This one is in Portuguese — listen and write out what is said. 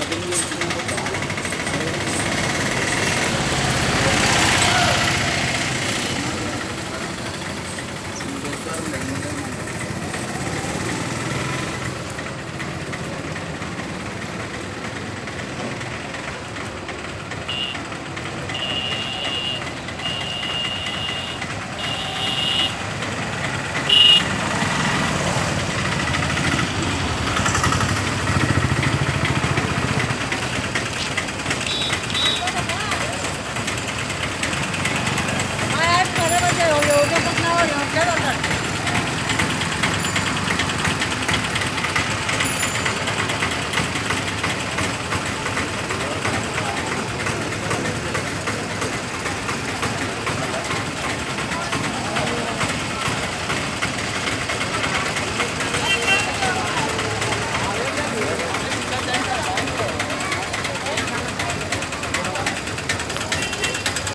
Tá bem